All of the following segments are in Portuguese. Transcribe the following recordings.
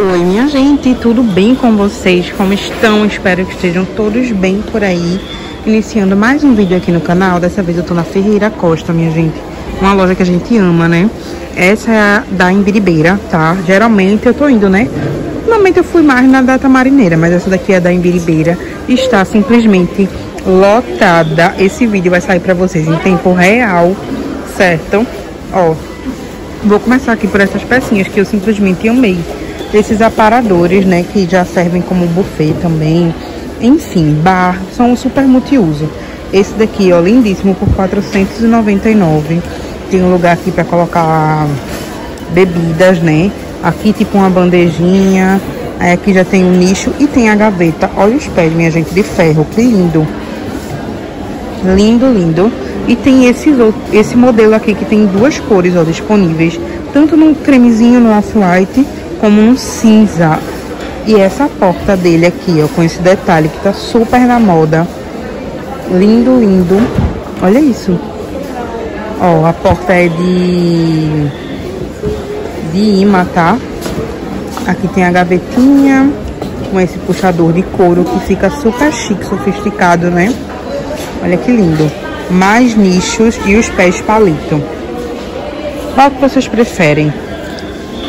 Oi, minha gente, tudo bem com vocês? Como estão? Espero que estejam todos bem por aí. Iniciando mais um vídeo aqui no canal. Dessa vez eu tô na Ferreira Costa, minha gente. Uma loja que a gente ama, né? Essa é a da Imbiribeira, tá? Geralmente eu tô indo, né? Normalmente eu fui mais na Data Marineira, mas essa daqui é da Imbiribeira. Está simplesmente lotada. Esse vídeo vai sair pra vocês em tempo real, certo? Ó, vou começar aqui por essas pecinhas que eu simplesmente amei esses aparadores, né, que já servem como buffet também. Enfim, bar, são super multiuso. Esse daqui, ó, lindíssimo por 499. Tem um lugar aqui para colocar bebidas, né? Aqui tipo uma bandejinha. Aí aqui já tem um nicho e tem a gaveta. Olha os pés, minha gente, de ferro. Que lindo. Lindo, lindo. E tem esse, esse modelo aqui que tem duas cores, ó, disponíveis. Tanto no cremezinho, no off-white como um cinza. E essa porta dele aqui, ó, com esse detalhe que tá super na moda. Lindo, lindo. Olha isso. Ó, a porta é de... De imã, tá? Aqui tem a gavetinha com esse puxador de couro que fica super chique, sofisticado, né? Olha que lindo. Mais nichos e os pés palito. Qual que vocês preferem?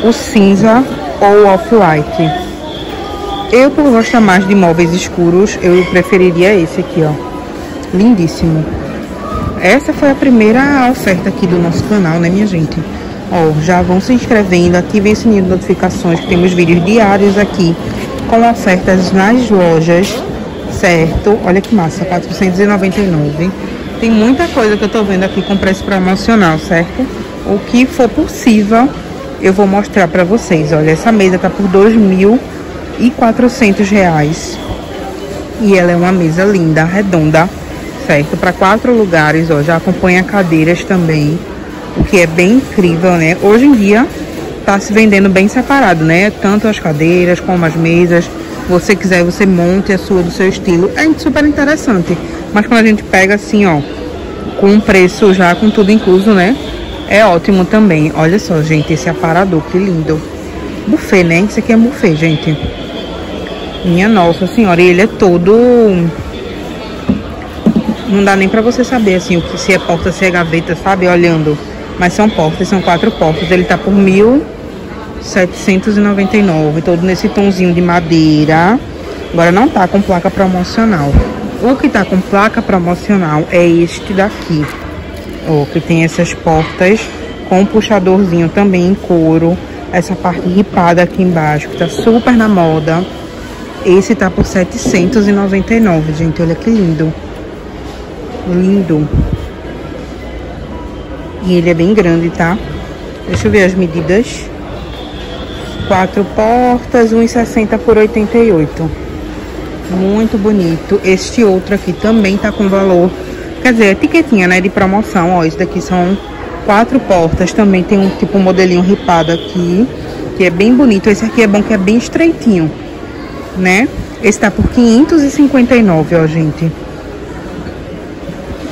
O cinza ou off-white. Eu, por gostar mais de móveis escuros, eu preferiria esse aqui, ó. Lindíssimo. Essa foi a primeira oferta aqui do nosso canal, né, minha gente? Ó, já vão se inscrevendo, ativem o sininho de notificações, que temos vídeos diários aqui com ofertas nas lojas, certo? Olha que massa, 499. Tem muita coisa que eu tô vendo aqui com preço promocional, certo? O que for possível eu vou mostrar para vocês. Olha, essa mesa tá por R$ 2.400 e ela é uma mesa linda, redonda, certo? Para quatro lugares, ó, já acompanha cadeiras também, o que é bem incrível, né? Hoje em dia tá se vendendo bem separado, né? Tanto as cadeiras como as mesas. Você quiser, você monte a sua do seu estilo. É super interessante. Mas quando a gente pega assim, ó, com um preço já com tudo incluso, né? É ótimo também. Olha só, gente, esse aparador, que lindo. Buffet, né? Isso aqui é buffet, gente. Minha nossa senhora, e ele é todo... Não dá nem pra você saber, assim, o que se é porta, se é gaveta, sabe? Olhando. Mas são portas, são quatro portas. Ele tá por 1.799, todo nesse tonzinho de madeira. Agora não tá com placa promocional. O que tá com placa promocional é este daqui. Ó, que tem essas portas com puxadorzinho também em couro. Essa parte ripada aqui embaixo, que tá super na moda. Esse tá por 799, gente. Olha que lindo. Lindo. E ele é bem grande, tá? Deixa eu ver as medidas. Quatro portas, 1,60 por 88. Muito bonito. Este outro aqui também tá com valor Quer dizer, etiquetinha, né, de promoção, ó, isso daqui são quatro portas, também tem um tipo um modelinho ripado aqui, que é bem bonito, esse aqui é bom que é bem estreitinho, né? Esse tá por 559, ó, gente.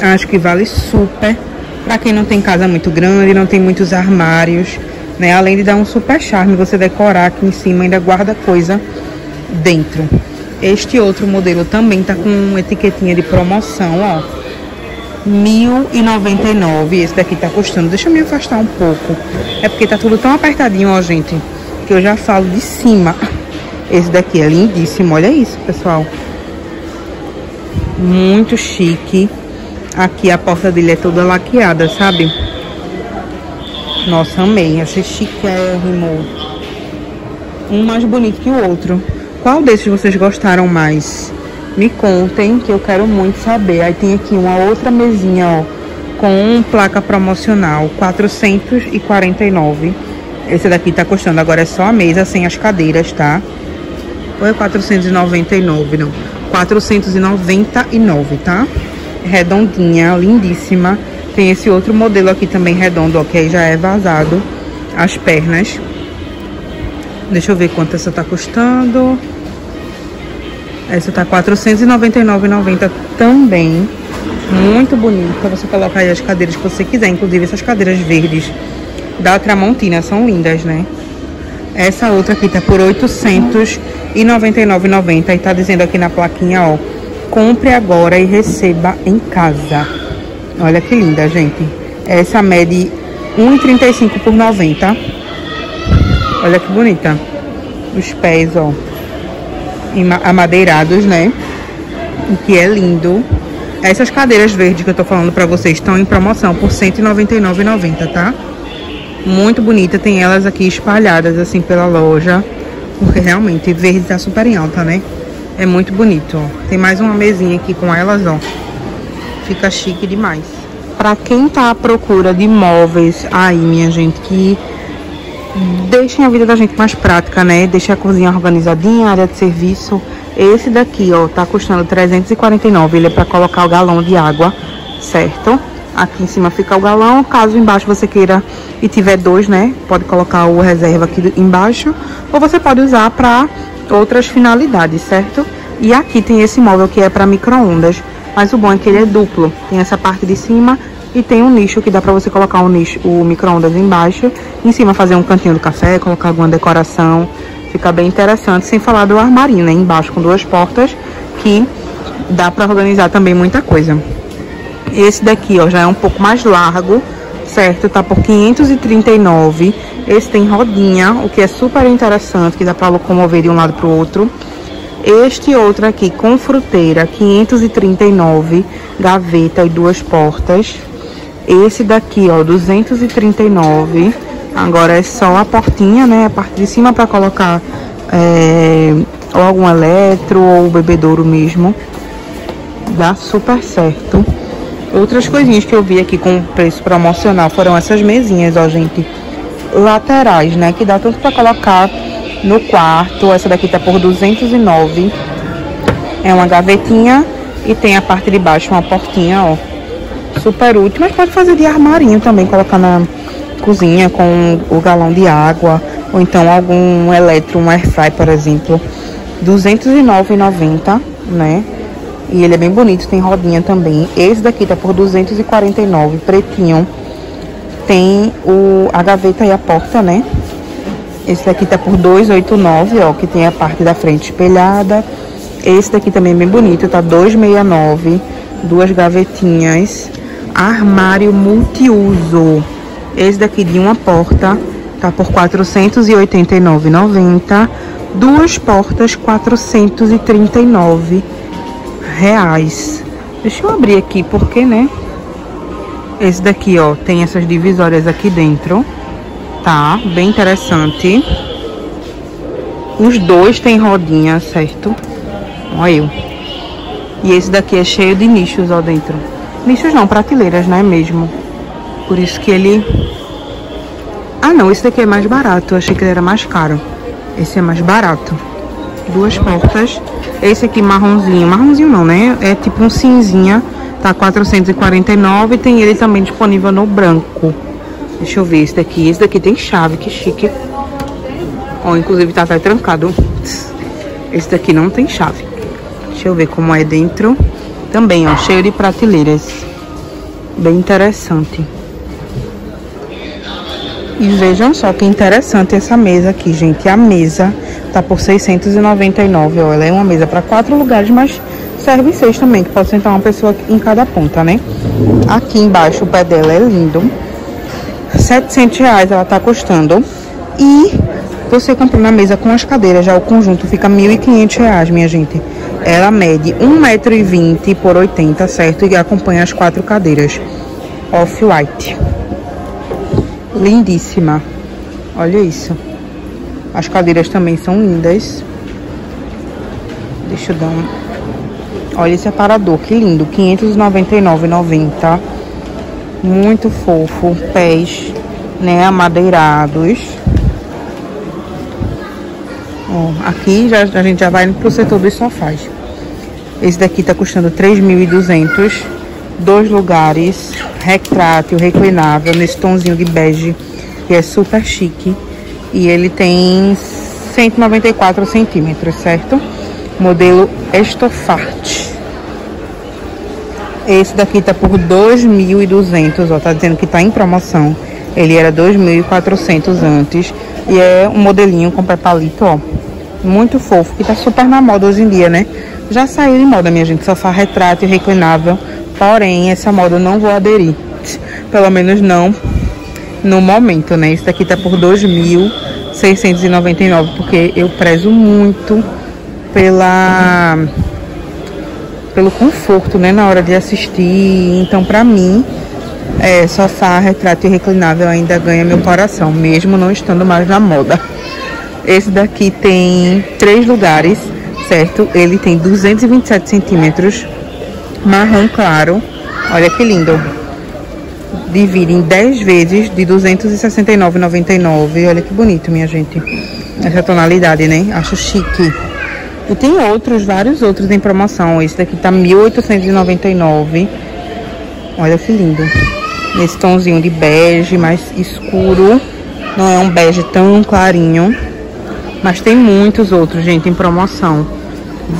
Acho que vale super pra quem não tem casa muito grande, não tem muitos armários, né? Além de dar um super charme, você decorar aqui em cima, ainda guarda coisa dentro. Este outro modelo também tá com etiquetinha de promoção, ó. 1.099. Esse daqui tá custando. Deixa eu me afastar um pouco. É porque tá tudo tão apertadinho, ó, gente. Que eu já falo de cima. Esse daqui é lindíssimo. Olha isso, pessoal. Muito chique. Aqui a porta dele é toda laqueada, sabe? Nossa, amei. Achei chiquérrimo. Um mais bonito que o outro. Qual desses vocês gostaram mais? Me contem que eu quero muito saber. Aí tem aqui uma outra mesinha, ó, com placa promocional, 449. Esse daqui tá custando, agora é só a mesa sem as cadeiras, tá? Ou é 499, não. 499, tá? Redondinha, lindíssima. Tem esse outro modelo aqui também redondo, ó, que aí já é vazado as pernas. Deixa eu ver quanto essa tá custando. Essa tá R$ 499,90 também. Muito bonita. Você coloca aí as cadeiras que você quiser. Inclusive essas cadeiras verdes da Tramontina são lindas, né? Essa outra aqui tá por R$ 899,90 e tá dizendo aqui na plaquinha, ó, compre agora e receba em casa. Olha que linda, gente. Essa mede 1,35 por 90. Olha que bonita. Os pés, ó, amadeirados, né? O que é lindo. Essas cadeiras verdes que eu tô falando pra vocês estão em promoção por R$ 199,90, tá? Muito bonita, tem elas aqui espalhadas assim pela loja. Porque realmente verde tá super em alta, né? É muito bonito, ó. Tem mais uma mesinha aqui com elas, ó. Fica chique demais. Pra quem tá à procura de móveis aí, minha gente, que deixem a vida da gente mais prática, né? Deixa a cozinha organizadinha, a área de serviço. Esse daqui, ó, tá custando 349. Ele é pra colocar o galão de água, certo? Aqui em cima fica o galão, caso embaixo você queira e tiver dois, né? Pode colocar o reserva aqui embaixo. Ou você pode usar para outras finalidades, certo? E aqui tem esse móvel que é para micro-ondas. Mas o bom é que ele é duplo. Tem essa parte de cima e tem um nicho que dá para você colocar um nicho, o micro-ondas embaixo. Em cima fazer um cantinho do café, colocar alguma decoração. Fica bem interessante. Sem falar do armarinho, né? Embaixo com duas portas que dá para organizar também muita coisa. Esse daqui, ó, já é um pouco mais largo, certo? Tá por 539. Esse tem rodinha, o que é super interessante, que dá para locomover de um lado pro outro. Este outro aqui com fruteira, 539, gaveta e duas portas. Esse daqui, ó, 239. Agora é só a portinha, né? A parte de cima para colocar é, ou algum eletro ou bebedouro mesmo. Dá super certo. Outras coisinhas que eu vi aqui com preço promocional foram essas mesinhas, ó, gente. Laterais, né? Que dá tanto pra colocar no quarto. Essa daqui tá por 209. É uma gavetinha e tem a parte de baixo uma portinha, ó. Super útil, mas pode fazer de armarinho também, colocar na cozinha com o galão de água. Ou então algum eletro, um airfry, por exemplo. R$ 209,90, né? E ele é bem bonito, tem rodinha também. Esse daqui tá por 249, pretinho. Tem o, a gaveta e a porta, né? Esse daqui tá por 289, ó, que tem a parte da frente espelhada. Esse daqui também é bem bonito, tá 269. Duas gavetinhas. Armário multiuso. Esse daqui de uma porta tá por 489,90. Duas portas, 439 reais. Deixa eu abrir aqui, porque, né? Esse daqui, ó, tem essas divisórias aqui dentro. Tá? Bem interessante. Os dois tem rodinha, certo? Olha eu. E esse daqui é cheio de nichos, ó, dentro. Nichos não, prateleiras, né, mesmo. Por isso que ele... Ah, não, esse daqui é mais barato. Eu achei que ele era mais caro. Esse é mais barato. Duas portas. Esse aqui marronzinho, marronzinho não, né? É tipo um cinzinha, tá 449 tem ele também disponível no branco. Deixa eu ver esse daqui. Esse daqui tem chave, que chique. Ó, inclusive tá até trancado. Esse daqui não tem chave. Deixa eu ver como é dentro. Também, ó, cheio de prateleiras. Bem interessante. E vejam só que interessante essa mesa aqui, gente. A mesa tá por 699, ó. Ela é uma mesa para quatro lugares, mas serve seis também, que pode sentar uma pessoa em cada ponta, né? Aqui embaixo o pé dela é lindo. 700 reais ela tá custando. E você comprando a mesa com as cadeiras, já o conjunto fica 1.500 reais, minha gente. Ela mede 1,20m por 80, certo? E acompanha as quatro cadeiras. Off-white. Lindíssima. Olha isso. As cadeiras também são lindas. Deixa eu dar um... Olha esse aparador, que lindo. 599,90. Muito fofo. Pés, né, amadeirados. Aqui já, a gente já vai pro setor dos sofás. Esse daqui tá custando 3.200. Dois lugares retrátil, reclinável, nesse tomzinho de bege, que é super chique. E ele tem 194 centímetros, certo? Modelo Estofarte. Esse daqui tá por 2.200, ó, tá dizendo que tá em promoção. Ele era 2.400 antes. E é um modelinho com pé palito, ó. Muito fofo, que tá super na moda hoje em dia, né? Já saiu de moda, minha gente, sofá retrato e reclinável. Porém, essa moda eu não vou aderir. Pelo menos não no momento, né? Esse daqui tá por 2.699, porque eu prezo muito pela pelo conforto, né, na hora de assistir. Então, para mim, é, sofá, retrato e reclinável ainda ganha meu coração, mesmo não estando mais na moda. Esse daqui tem três lugares, certo? Ele tem 227 centímetros, marrom claro. Olha que lindo. Divide em 10 vezes de 269,99. Olha que bonito, minha gente. Essa tonalidade, né? Acho chique. E tem outros, vários outros em promoção. Esse daqui tá 1.899. Olha que lindo. Nesse tomzinho de bege mais escuro. Não é um bege tão clarinho. Mas tem muitos outros, gente, em promoção.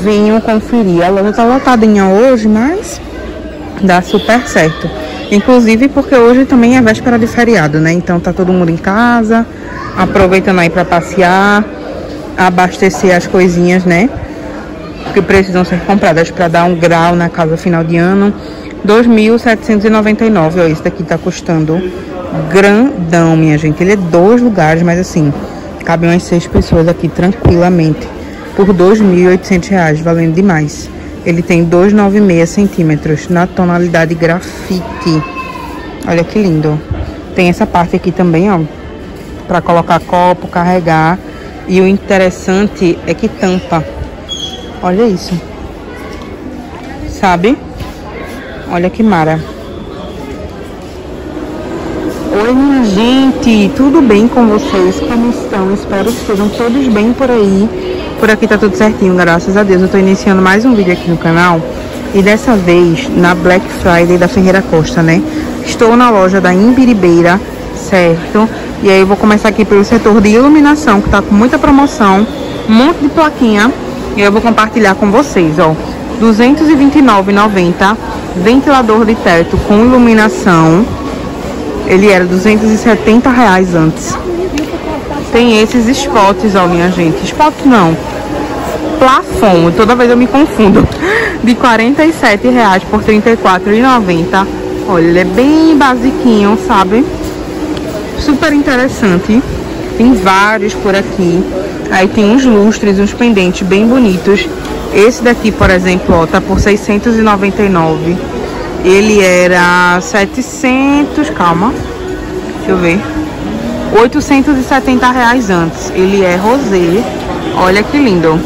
Venham conferir. A loja tá lotadinha hoje, mas dá super certo. Inclusive porque hoje também é véspera de feriado, né? Então tá todo mundo em casa, aproveitando aí para passear abastecer as coisinhas, né? Que precisam ser compradas para dar um grau na casa final de ano. 2.799, ó, esse daqui tá custando grandão, minha gente. Ele é dois lugares, mas assim, cabem umas seis pessoas aqui tranquilamente. Por 2.800 reais, valendo demais. Ele tem 296 centímetros na tonalidade grafite. Olha que lindo. Tem essa parte aqui também, ó. Pra colocar copo, carregar. E o interessante é que tampa. Olha isso. Sabe? Olha que mara. Oi, minha gente. Tudo bem com vocês? Como estão? Espero que estejam todos bem por aí. Por aqui tá tudo certinho, graças a Deus. Eu tô iniciando mais um vídeo aqui no canal. E dessa vez na Black Friday da Ferreira Costa, né? Estou na loja da Imbiribeira, certo? E aí eu vou começar aqui pelo setor de iluminação, que tá com muita promoção, um monte de plaquinha. E eu vou compartilhar com vocês, ó. R$ 229,90, ventilador de teto com iluminação. Ele era 270 reais antes. Tem esses spots, ó, minha gente. Spot não. Plafon, toda vez eu me confundo. De 47 reais por R$ 34,90. Olha, ele é bem basiquinho, sabe? super interessante. Tem vários por aqui. Aí tem uns lustres, uns pendentes bem bonitos. Esse daqui, por exemplo, ó, tá por 699. Ele era 700, calma. Deixa eu ver. 870 reais antes. Ele é rosé. Olha que lindo.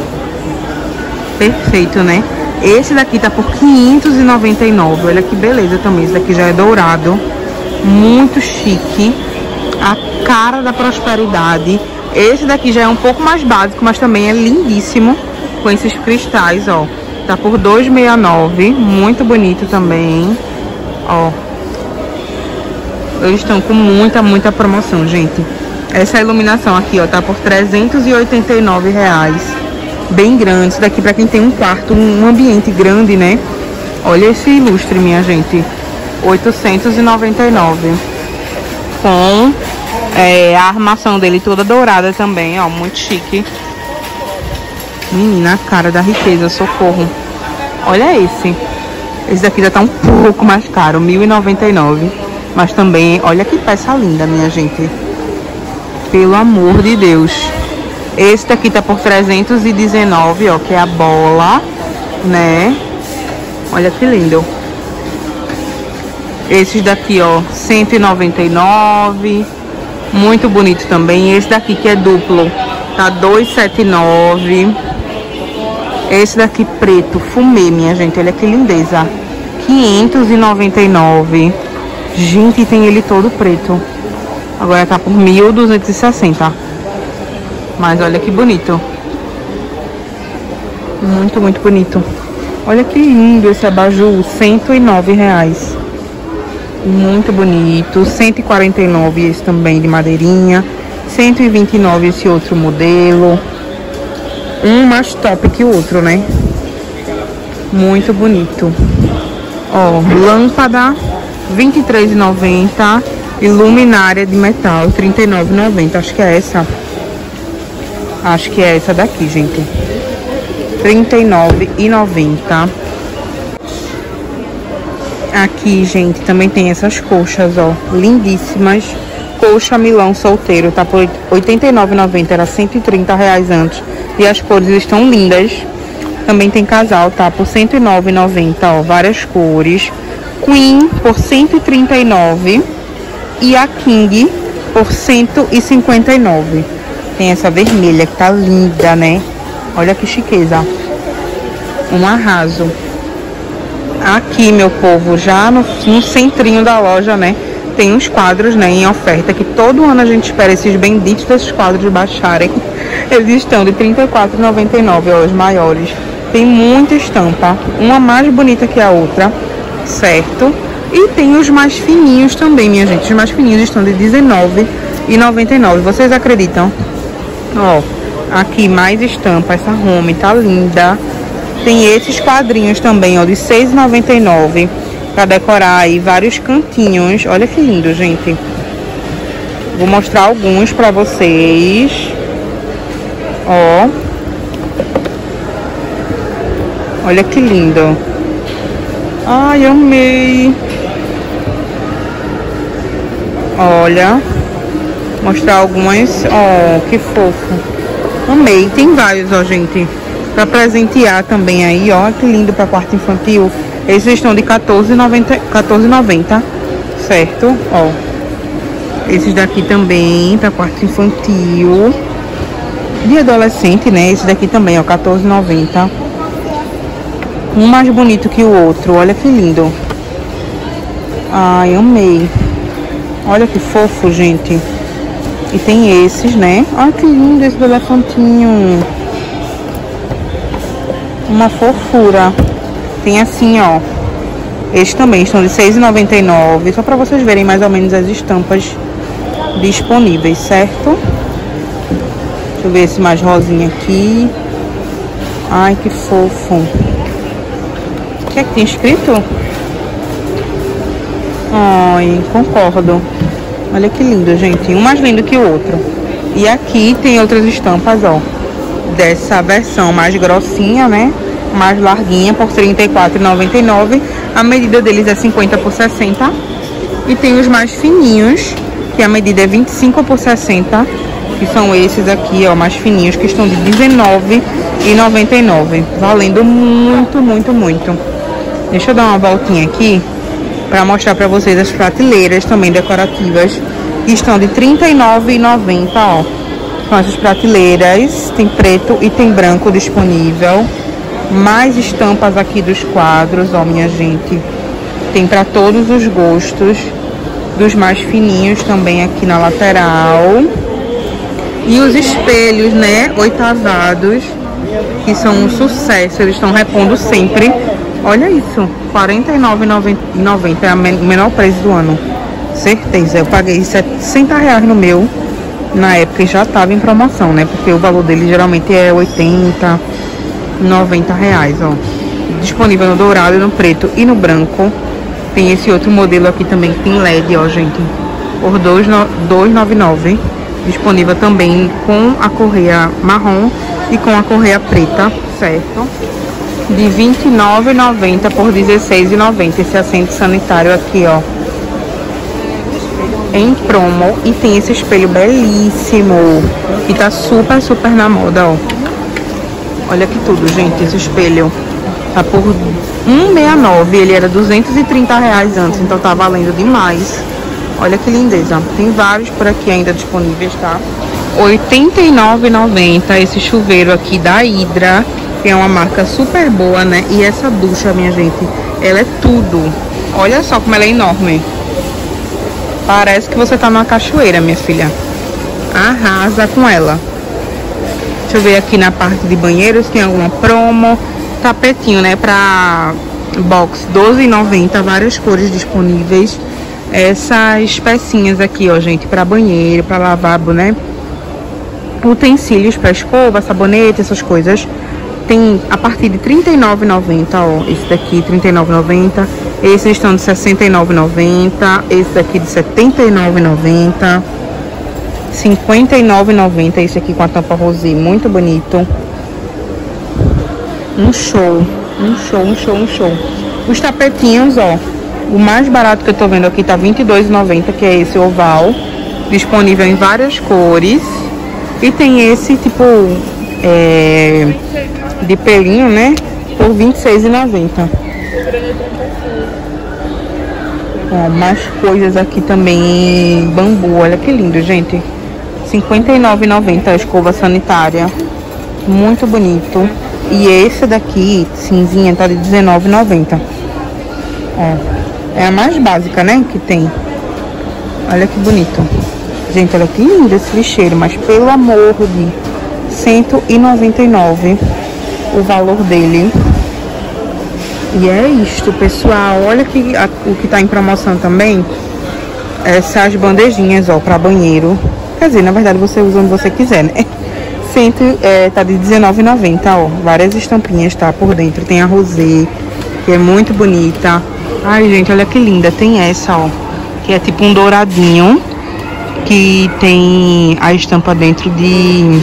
Perfeito, né? Esse daqui tá por 599. Olha que beleza também. Esse daqui já é dourado. Muito chique a cara da prosperidade. Esse daqui já é um pouco mais básico, mas também é lindíssimo com esses cristais, ó. Tá por 2,69, muito bonito também, ó. Eles estão com muita, muita promoção, gente. Essa iluminação aqui, ó, tá por 389 reais. Bem grande. Isso daqui pra quem tem um quarto, um ambiente grande, né? Olha esse ilustre, minha gente. 899 com é, a armação dele toda dourada também, ó, muito chique. Menina, a cara da riqueza, socorro. Olha esse. Esse daqui já tá um pouco mais caro, R$1.099. Mas também, olha que peça linda, minha gente. Pelo amor de Deus. Esse daqui tá por 319, ó, que é a bola, né? Olha que lindo. Esses daqui, ó, 199. Muito bonito também. Esse daqui que é duplo, tá 279. Esse daqui preto, fumê, minha gente. Olha que lindeza. 599. Gente, tem ele todo preto. Agora tá por 1.260. Mas olha que bonito. Muito, muito bonito. Olha que lindo esse abajur. 109 reais. Muito bonito. 149 esse também de madeirinha. 129 esse outro modelo. Um mais top que o outro, né? Muito bonito. Ó, lâmpada 23,90 e luminária de metal 39,90. Acho que é essa. Acho que é essa daqui, gente. R$39,90. Aqui, gente, também tem essas coxas, ó. Lindíssimas. Coxa Milão solteiro, tá por R$89,90. Era 130 reais antes. E as cores estão lindas. Também tem casal, tá? Por R$109,90, ó. Várias cores. Queen por R$139. E a King por R$159. Tem essa vermelha que tá linda, né? Olha que chiqueza. Um arraso. Aqui, meu povo, já no, no centrinho da loja, né? Tem uns quadros, né, em oferta, que todo ano a gente espera esses benditos desses quadros baixarem. Eles estão de R$ 34,99, os maiores. Tem muita estampa, uma mais bonita que a outra, certo? E tem os mais fininhos também, minha gente. Os mais fininhos estão de R$19,99. Vocês acreditam? Ó, aqui mais estampa. Essa home tá linda. Tem esses quadrinhos também, ó, de R$6,99 para decorar aí vários cantinhos. Olha que lindo, gente. Vou mostrar alguns para vocês. Ó. Olha que lindo. Ai, amei. Olha. Mostrar algumas. Ó, que fofo. Amei. Tem vários, ó, gente. Pra presentear também aí, ó. Que lindo pra quarto infantil. Esses estão de R$14,90, 14, certo? Ó. Esses daqui também, pra quarto infantil. De adolescente, né? Esse daqui também, ó, R$14,90. Um mais bonito que o outro. Olha que lindo. Ai, amei. Olha que fofo, gente. E tem esses, né? Olha que lindo esse do elefantinho. Uma fofura. Tem assim, ó. Estes também estão de R$6,99. Só para vocês verem mais ou menos as estampas disponíveis, certo? Deixa eu ver esse mais rosinha aqui. Ai, que fofo. O que é que tem escrito? Ai, concordo. Olha que lindo, gente. Um mais lindo que o outro. E aqui tem outras estampas, ó. Dessa versão mais grossinha, né? mais larguinha por R$ 34,99. A medida deles é 50 por 60. E tem os mais fininhos, que a medida é 25 por 60, que são esses aqui, ó, mais fininhos, que estão de R$19,99. Valendo muito, muito, muito. Deixa eu dar uma voltinha aqui para mostrar para vocês as prateleiras também decorativas, que estão de R$39,90, ó. São essas prateleiras, tem preto e tem branco disponível. Mais estampas aqui dos quadros, ó, minha gente. Tem para todos os gostos. Dos mais fininhos também aqui na lateral. E os espelhos, né, oitavados, que são um sucesso. Eles estão repondo sempre. Olha isso, R$ 49,90 é o menor preço do ano. Certeza, eu paguei 60 reais no meu na época já estava em promoção, né? Porque o valor dele geralmente é 80, 90 reais, ó. Disponível no dourado, no preto e no branco. Tem esse outro modelo aqui também que tem LED, ó, gente. Por 2,99. Disponível também com a correia marrom e com a correia preta, certo? De R$ 29,90 por R$ 16,90. Esse assento sanitário aqui, ó. Em promo. E tem esse espelho belíssimo. Que tá super, super na moda, ó. Olha que tudo, gente, esse espelho. Tá por 169, ele era 230 reais antes, então tá valendo demais. Olha que lindeza. Tem vários por aqui ainda disponíveis, tá? R$ 89,90 esse chuveiro aqui da Hydra, que é uma marca super boa, né? E essa ducha, minha gente, ela é tudo. Olha só como ela é enorme. Parece que você tá numa cachoeira, minha filha. Arrasa com ela. Deixa eu ver aqui na parte de banheiros, tem alguma promo. Tapetinho, né, pra box 12,90, várias cores disponíveis. Essas pecinhas aqui, ó, gente, para banheiro, para lavabo, né? Utensílios para escova, sabonete, essas coisas. Tem a partir de R$ 39,90, ó. Esse daqui, R$ 39,90. Esses estão de R$ 69,90. Esse daqui de R$ 79,90. R$ 59,90. Esse aqui com a tampa rosé, muito bonito. Um show, um show, um show, um show. Os tapetinhos, ó. O mais barato que eu tô vendo aqui tá R$ 22,90, que é esse oval. Disponível em várias cores. E tem esse, tipo, é, de pelinho, né? Por R$ 26,90. Ó, mais coisas aqui também. Bambu, olha que lindo, gente. R$ 59,90 a escova sanitária. Muito bonito. E esse daqui, cinzinha, tá de R$19,90. Ó, é a mais básica, né, que tem. Olha que bonito. Gente, olha que lindo esse lixeiro, mas pelo amor de 199 o valor dele. E é isto, pessoal. Olha que, a, o que tá em promoção também. Essas bandejinhas, ó, pra banheiro. Quer dizer, na verdade você usa onde você quiser, né? Cento, é, tá de R$19,90, ó. Várias estampinhas, tá? Por dentro. Tem a rosé, que é muito bonita. Ai, gente, olha que linda. Tem essa, ó. Que é tipo um douradinho. Que tem a estampa dentro de...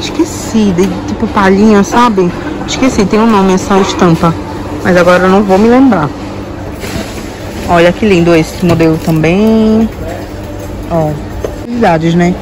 Esqueci. De tipo palhinha, sabe? Esqueci, tem um nome essa estampa. Mas agora eu não vou me lembrar. Olha que lindo esse modelo também. Ó, idades, né?